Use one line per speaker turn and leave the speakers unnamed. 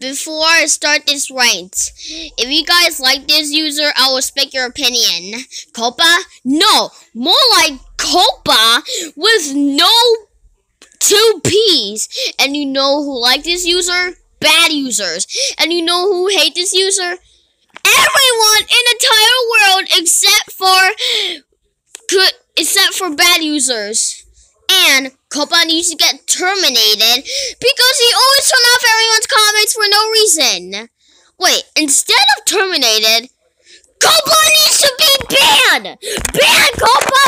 before I start this rant, if you guys like this user, I will respect your opinion. Copa? No, more like Copa with no two P's. And you know who like this user? Bad users. And you know who hate this user? Everyone in the entire world except for good except for bad users. And Copa needs to get terminated because he always for no reason. Wait, instead of terminated, Cobra needs to be banned! Banned, Cobra!